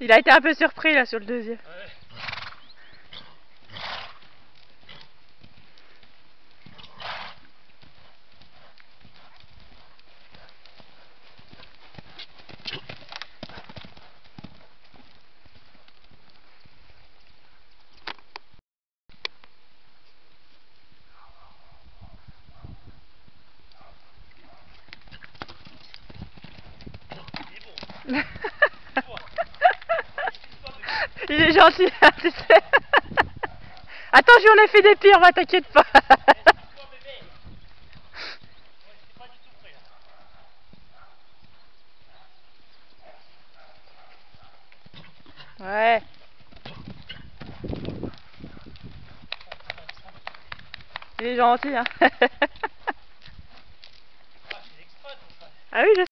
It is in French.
Il a été un peu surpris là sur le deuxième. Ouais. Il est gentil, hein, tu sais. Attends, j'en ai fait des pires, va t'inquiète pas. Ouais. Il est gentil, hein. Ah. Ah oui, je